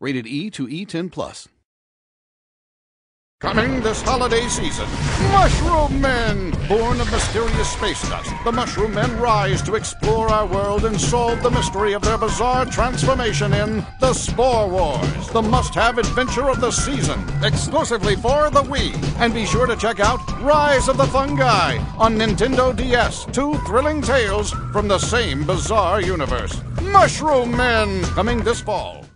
Rated E to E10 plus. Coming this holiday season, Mushroom Men! Born of mysterious space dust, the Mushroom Men rise to explore our world and solve the mystery of their bizarre transformation in The Spore Wars, the must have adventure of the season, exclusively for the Wii. And be sure to check out Rise of the Fungi on Nintendo DS, two thrilling tales from the same bizarre universe. Mushroom Men! Coming this fall.